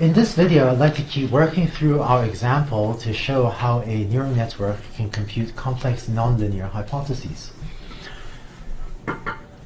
In this video, I'd like to keep working through our example to show how a neural network can compute complex nonlinear hypotheses.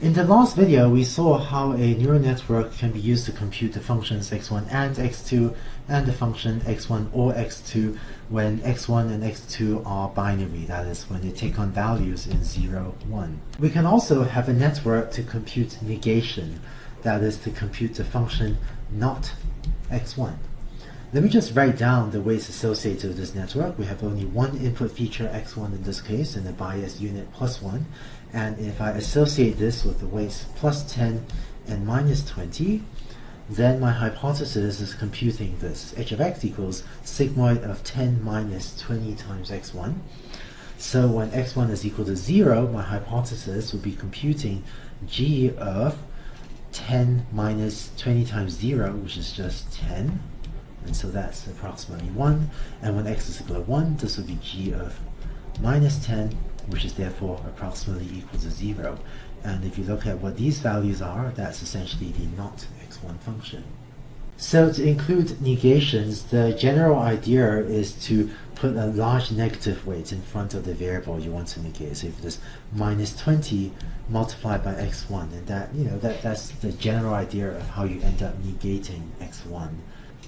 In the last video, we saw how a neural network can be used to compute the functions x1 and x2 and the function x1 or x2 when x1 and x2 are binary, that is, when they take on values in 0, 1. We can also have a network to compute negation, that is, to compute the function not x1. Let me just write down the weights associated with this network. We have only one input feature x1 in this case and a bias unit plus 1. And if I associate this with the weights plus 10 and minus 20, then my hypothesis is computing this. h of x equals sigmoid of 10 minus 20 times x1. So when x1 is equal to 0, my hypothesis will be computing g of 10 minus 20 times 0, which is just 10. And so that's approximately 1. And when x is equal to 1, this will be g of minus 10, which is therefore approximately equal to 0. And if you look at what these values are, that's essentially the not x1 function. So to include negations, the general idea is to put a large negative weight in front of the variable you want to negate. So if there's minus 20 multiplied by x1, and that, you know, that, that's the general idea of how you end up negating x1.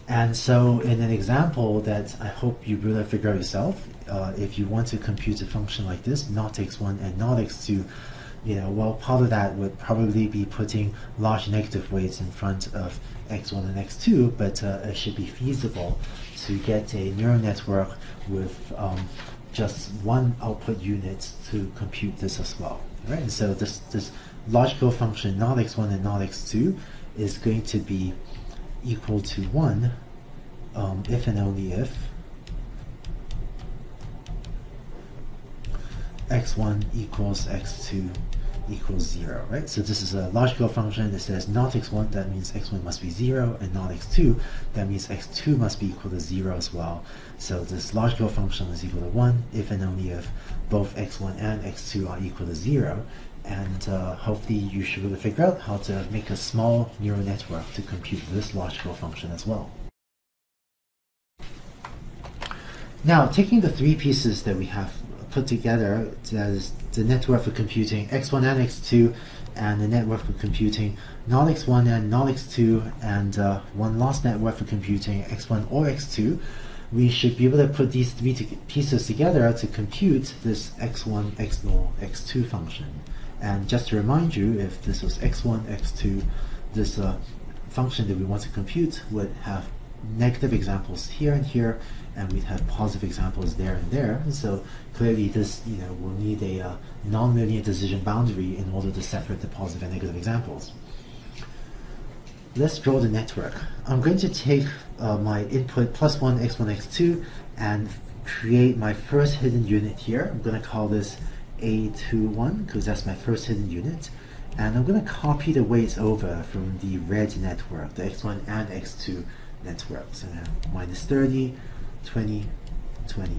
And so in an example that I hope you really figure out yourself, uh, if you want to compute a function like this, not x1 and not x2, you know, well, part of that would probably be putting large negative weights in front of x1 and x2, but uh, it should be feasible to get a neural network with um, just one output unit to compute this as well. Right? And so this, this logical function not x1 and not x2 is going to be equal to 1 um, if and only if x1 equals x2 equals 0, right? So this is a logical function that says not x1, that means x1 must be 0, and not x2, that means x2 must be equal to 0 as well. So this logical function is equal to 1 if and only if both x1 and x2 are equal to 0. And uh, hopefully you should be able to figure out how to make a small neural network to compute this logical function as well. Now, taking the three pieces that we have put together, the network for computing x1 and x2, and the network for computing not x1 and not x2, and uh, one last network for computing x1 or x2, we should be able to put these three pieces together to compute this x1, XNOR, x2 function. And just to remind you, if this was x1, x2, this uh, function that we want to compute would have negative examples here and here, and we'd have positive examples there and there. And so clearly this, you know, will need a uh, nonlinear decision boundary in order to separate the positive and negative examples. Let's draw the network. I'm going to take uh, my input plus 1, x1, x2 and create my first hidden unit here. I'm going to call this A21 because that's my first hidden unit. And I'm going to copy the weights over from the red network, the x1 and x2 networks. So I have minus 30, 20, 20.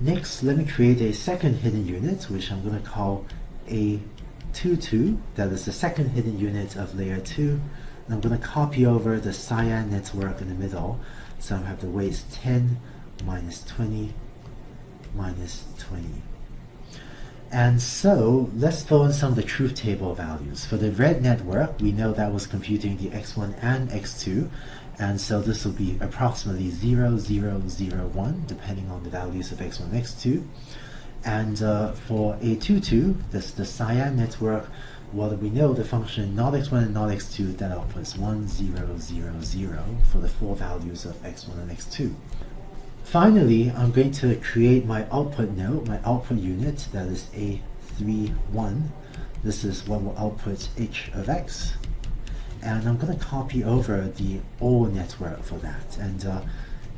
Next, let me create a second hidden unit, which I'm going to call A22. That is the second hidden unit of layer 2. And I'm going to copy over the cyan network in the middle. So I have the weights 10 minus 20 minus 20. And so let's fill in some of the truth table values. For the red network, we know that was computing the x1 and x2. And so this will be approximately 0, 0, 0, 1, depending on the values of x1 and x2. And uh, for A22, this the cyan network, well, we know the function not x1 and not x2 that outputs 1, 0, 0, 0 for the four values of x1 and x2. Finally, I'm going to create my output node, my output unit, that is A31. This is what will output h of x. And I'm going to copy over the OR network for that. And uh,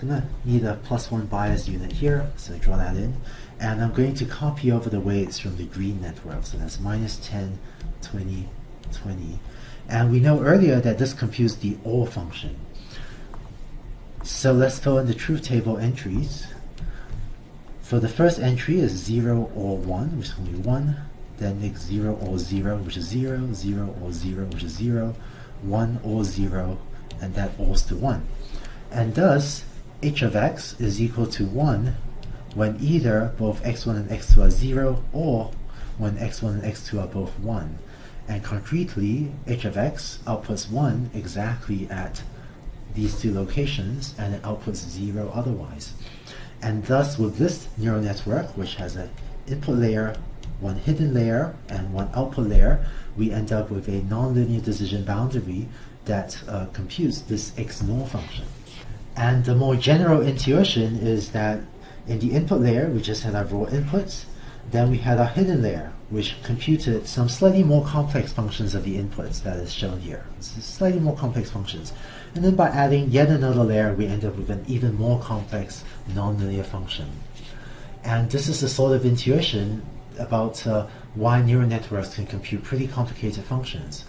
I'm going to need a plus one bias unit here, so I draw that in. And I'm going to copy over the weights from the green network, so that's minus 10, 20, 20. And we know earlier that this computes the OR function. So let's fill in the truth table entries. For the first entry is 0 or 1, which is be 1. Then next 0 or 0, which is 0, 0 or 0, which is 0, 1 or 0, and that falls to 1. And thus, h of x is equal to 1 when either both x1 and x2 are 0 or when x1 and x2 are both 1. And concretely, h of x outputs 1 exactly at these two locations and it outputs 0 otherwise. And thus with this neural network, which has an input layer, one hidden layer, and one output layer, we end up with a nonlinear decision boundary that uh, computes this XNOR function. And the more general intuition is that in the input layer, we just had our raw inputs, then we had our hidden layer, which computed some slightly more complex functions of the inputs that is shown here. slightly more complex functions. And then by adding yet another layer, we end up with an even more complex nonlinear function. And this is the sort of intuition about uh, why neural networks can compute pretty complicated functions.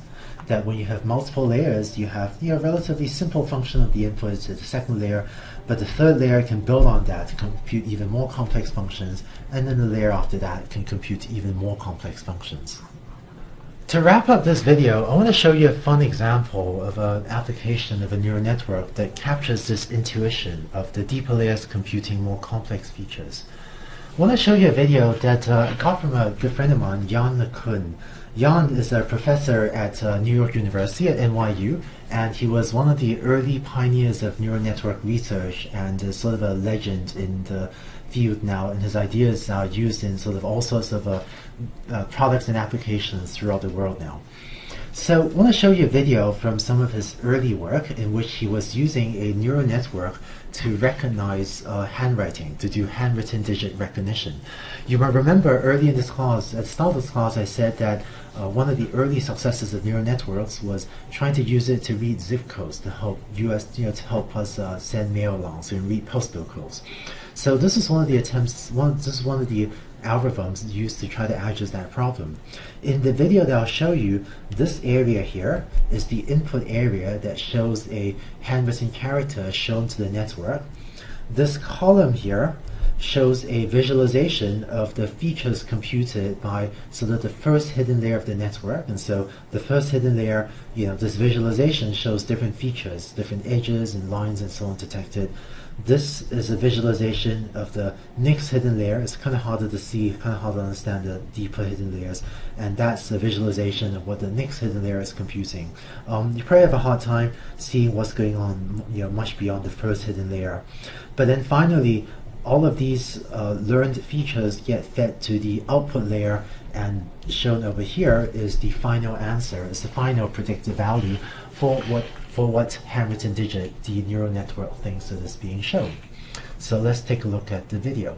That when you have multiple layers, you have you know, relatively simple function of the input to the second layer, but the third layer can build on that to compute even more complex functions, and then the layer after that can compute even more complex functions. To wrap up this video, I want to show you a fun example of an application of a neural network that captures this intuition of the deeper layers computing more complex features. I want to show you a video that uh, I got from a good friend of mine, Yann LeCun. Yann is a professor at uh, New York University at NYU, and he was one of the early pioneers of neural network research and is sort of a legend in the field now, and his ideas are used in sort of all sorts of uh, uh, products and applications throughout the world now. So I want to show you a video from some of his early work in which he was using a neural network to recognize uh, handwriting, to do handwritten digit recognition. You might remember early in this class, at the start of this class, I said that uh, one of the early successes of neural networks was trying to use it to read zip codes to help US, you know, to help us uh, send mail along, so read postal codes. So this is one of the attempts, one, this is one of the algorithms used to try to address that problem. In the video that I'll show you, this area here is the input area that shows a handwritten character shown to the network. This column here shows a visualization of the features computed by sort of the first hidden layer of the network. And so the first hidden layer, you know, this visualization shows different features, different edges and lines and so on detected. This is a visualization of the next hidden layer. It's kind of harder to see, kind of hard to understand the deeper hidden layers. And that's a visualization of what the next hidden layer is computing. Um, you probably have a hard time seeing what's going on you know, much beyond the first hidden layer. But then finally, all of these uh, learned features get fed to the output layer and shown over here is the final answer, is the final predicted value for what for what handwritten digit uh, the neural network thinks that is being shown. So let's take a look at the video.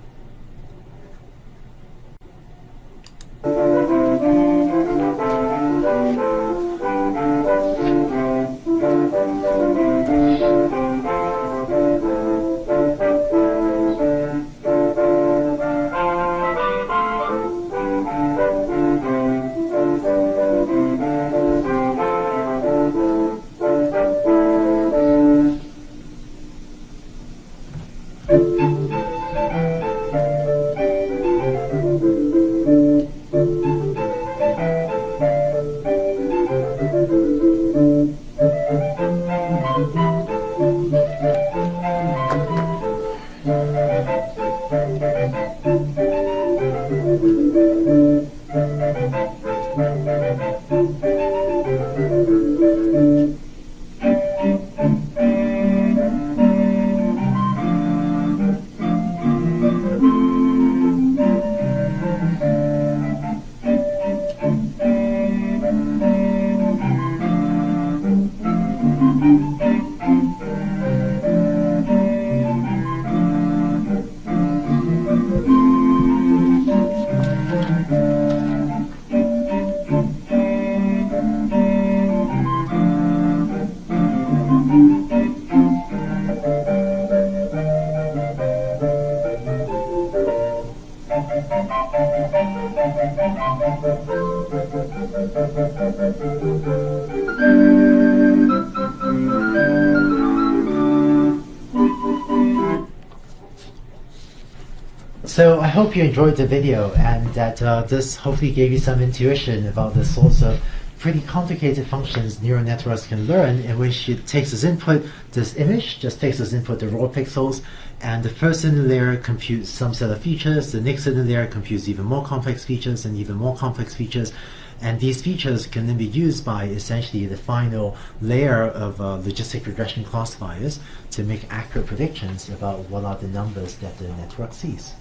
So I hope you enjoyed the video and that uh, this hopefully gave you some intuition about the sorts of pretty complicated functions neural networks can learn in which it takes as input this image, just takes as input the raw pixels, and the first inner layer computes some set of features, the next inner layer computes even more complex features and even more complex features, and these features can then be used by essentially the final layer of uh, logistic regression classifiers to make accurate predictions about what are the numbers that the network sees.